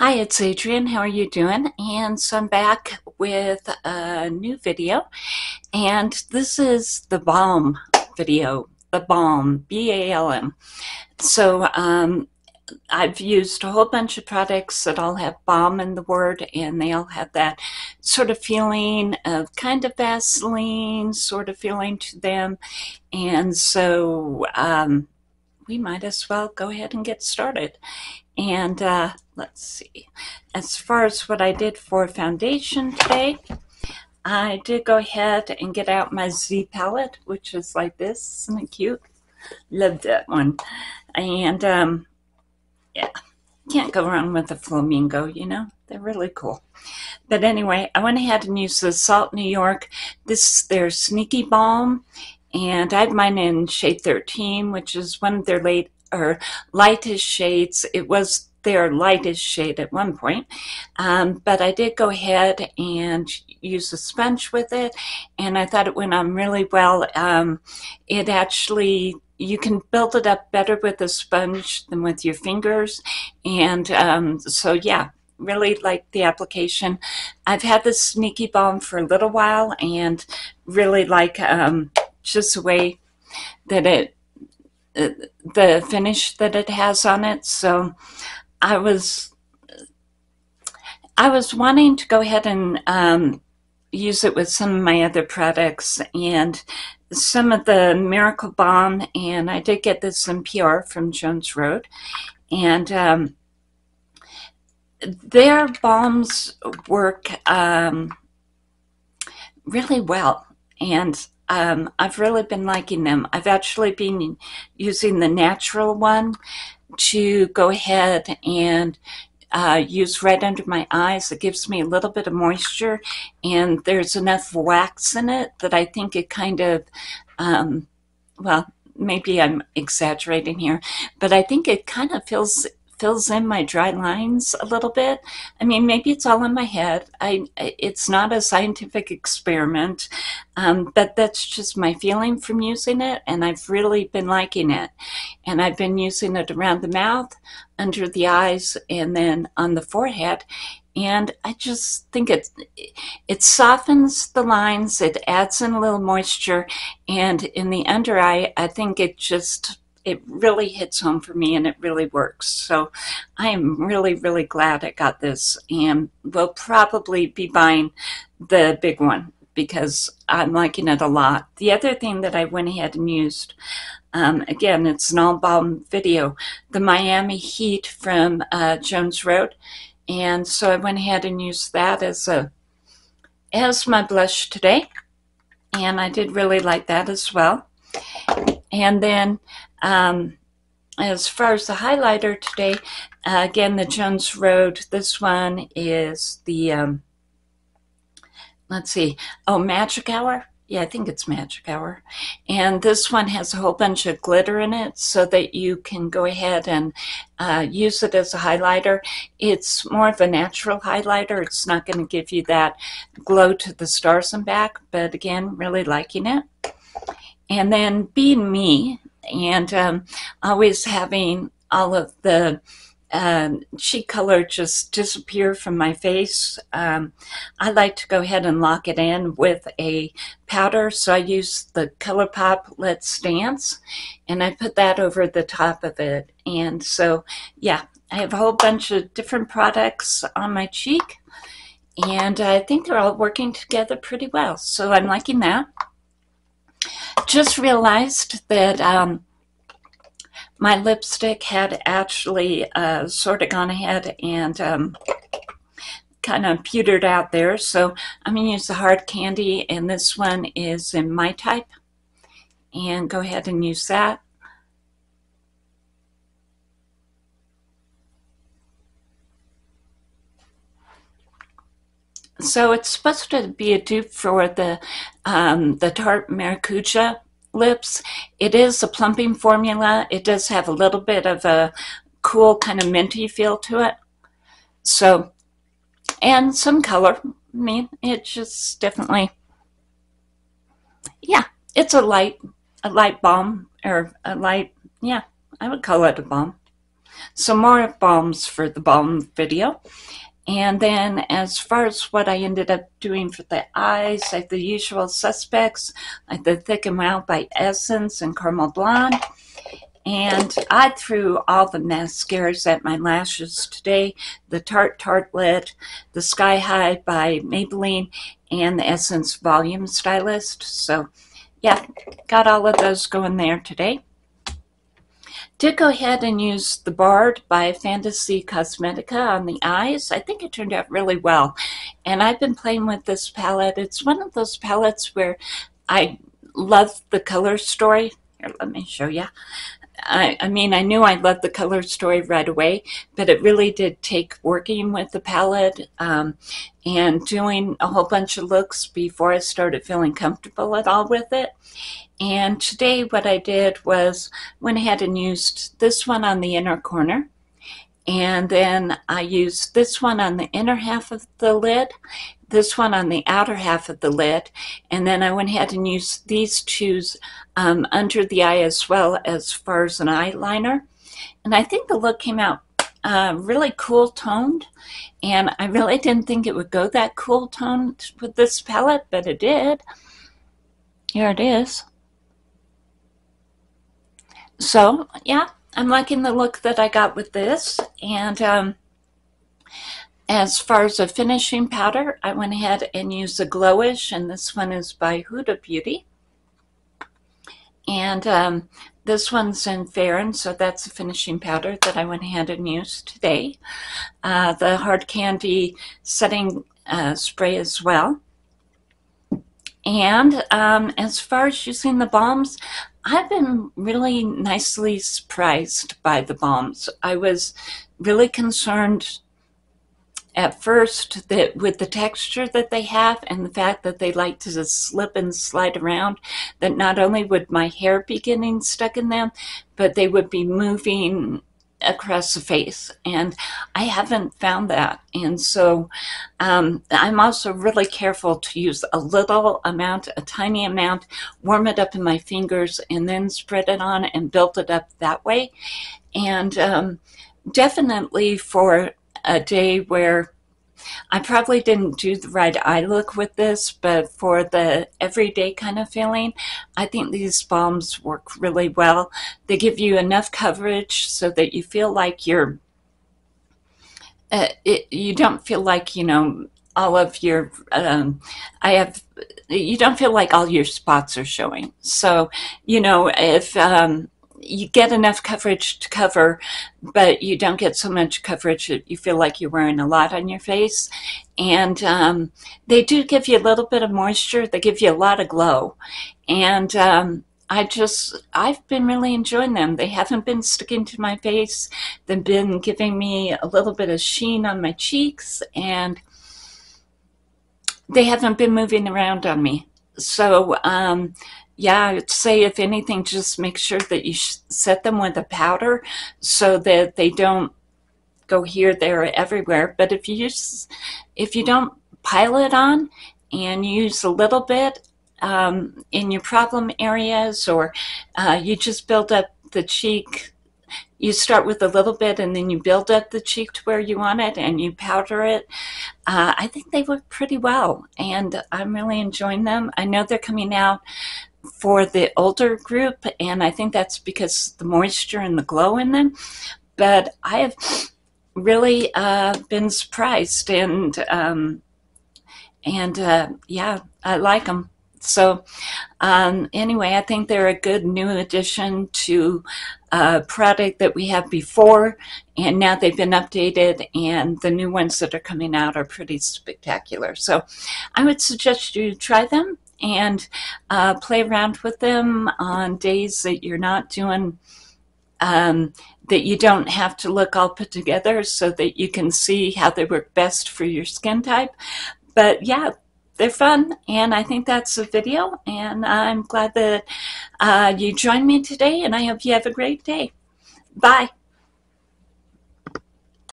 Hi, it's Adrienne. How are you doing? And so I'm back with a new video. And this is the balm video, the balm, B-A-L-M. So um, I've used a whole bunch of products that all have balm in the word, and they all have that sort of feeling of kind of Vaseline sort of feeling to them. And so um, we might as well go ahead and get started. And uh, let's see, as far as what I did for foundation today, I did go ahead and get out my Z palette, which is like this. Isn't it cute? Love that one. And um, yeah, can't go wrong with the flamingo, you know? They're really cool. But anyway, I went ahead and used the Salt New York. This is their Sneaky Balm. And I have mine in shade 13, which is one of their late or lightest shades. It was their lightest shade at one point, um, but I did go ahead and use a sponge with it, and I thought it went on really well. Um, it actually you can build it up better with a sponge than with your fingers, and um, so yeah, really like the application. I've had this Sneaky Balm for a little while and really like um, just the way that it the finish that it has on it. So I was I was wanting to go ahead and um, use it with some of my other products and some of the Miracle Balm, and I did get this in PR from Jones Road, and um, their balms work um, really well, and um, I've really been liking them. I've actually been using the natural one to go ahead and uh, use right under my eyes. It gives me a little bit of moisture, and there's enough wax in it that I think it kind of, um, well, maybe I'm exaggerating here, but I think it kind of feels fills in my dry lines a little bit. I mean, maybe it's all in my head. I it's not a scientific experiment, um, but that's just my feeling from using it, and I've really been liking it. And I've been using it around the mouth, under the eyes, and then on the forehead. And I just think it it softens the lines. It adds in a little moisture, and in the under eye, I think it just it really hits home for me and it really works. So I am really, really glad I got this and will probably be buying the big one because I'm liking it a lot. The other thing that I went ahead and used, um, again, it's an all balm video, the Miami Heat from uh, Jones Road. And so I went ahead and used that as a as my blush today. And I did really like that as well. And then um, as far as the highlighter today, uh, again, the Jones Road, this one is the, um, let's see, oh, Magic Hour. Yeah, I think it's Magic Hour. And this one has a whole bunch of glitter in it so that you can go ahead and uh, use it as a highlighter. It's more of a natural highlighter. It's not going to give you that glow to the stars and back, but again, really liking it. And then being me and um, always having all of the um, cheek color just disappear from my face. Um, I like to go ahead and lock it in with a powder. So I use the ColourPop Let's Dance and I put that over the top of it. And so, yeah, I have a whole bunch of different products on my cheek and I think they're all working together pretty well. So I'm liking that just realized that um, my lipstick had actually uh, sort of gone ahead and um, kind of pewtered out there. So I'm going to use the hard candy, and this one is in my type. And go ahead and use that. So it's supposed to be a dupe for the um, the Tarte Maracuja lips. It is a plumping formula. It does have a little bit of a cool kind of minty feel to it. So, and some color. I mean, it's just definitely, yeah, it's a light, a light balm or a light, yeah, I would call it a balm. some more balms for the balm video. And then as far as what I ended up doing for the eyes, I the usual suspects, like the Thick and by Essence and Caramel Blonde. And I threw all the mascaras at my lashes today. The Tarte Tartelette, the Sky High by Maybelline, and the Essence Volume Stylist. So yeah, got all of those going there today. Did go ahead and use the Bard by Fantasy Cosmetica on the eyes. I think it turned out really well. And I've been playing with this palette. It's one of those palettes where I love the color story. Here, let me show you. I, I, mean, I knew I loved the color story right away, but it really did take working with the palette um, and doing a whole bunch of looks before I started feeling comfortable at all with it. And today what I did was went ahead and used this one on the inner corner. And then I used this one on the inner half of the lid, this one on the outer half of the lid, and then I went ahead and used these two um, under the eye as well as far as an eyeliner. And I think the look came out uh, really cool toned, and I really didn't think it would go that cool toned with this palette, but it did. Here it is. So, yeah, I'm liking the look that I got with this. And um, as far as a finishing powder, I went ahead and used a Glowish, and this one is by Huda Beauty. And um, this one's in Fair so that's a finishing powder that I went ahead and used today. Uh, the Hard Candy setting uh, spray as well. And um, as far as using the balms, I've been really nicely surprised by the balms. I was really concerned at first that with the texture that they have and the fact that they like to just slip and slide around, that not only would my hair be getting stuck in them, but they would be moving across the face. And I haven't found that. And so um, I'm also really careful to use a little amount a tiny amount warm it up in my fingers and then spread it on and build it up that way. And um, definitely for a day where I probably didn't do the right eye look with this, but for the everyday kind of feeling, I think these balms work really well. They give you enough coverage so that you feel like you're, uh, it, you don't feel like, you know, all of your, um, I have, you don't feel like all your spots are showing. So, you know, if, um, you get enough coverage to cover, but you don't get so much coverage that you feel like you're wearing a lot on your face. And um, they do give you a little bit of moisture. They give you a lot of glow. And um, I just, I've been really enjoying them. They haven't been sticking to my face. They've been giving me a little bit of sheen on my cheeks. And they haven't been moving around on me. So um, yeah, I'd say if anything, just make sure that you set them with a powder so that they don't go here, there, everywhere. But if you use, if you don't pile it on and use a little bit um, in your problem areas, or uh, you just build up the cheek you start with a little bit and then you build up the cheek to where you want it and you powder it. Uh, I think they work pretty well and I'm really enjoying them. I know they're coming out for the older group, and I think that's because the moisture and the glow in them. But I have really uh, been surprised, and um, and uh, yeah, I like them. So um, anyway, I think they're a good new addition to a product that we have before, and now they've been updated, and the new ones that are coming out are pretty spectacular. So I would suggest you try them and uh, play around with them on days that you're not doing um, that you don't have to look all put together so that you can see how they work best for your skin type. But yeah, they're fun, and I think that's the video, and I'm glad that uh, you joined me today, and I hope you have a great day. Bye.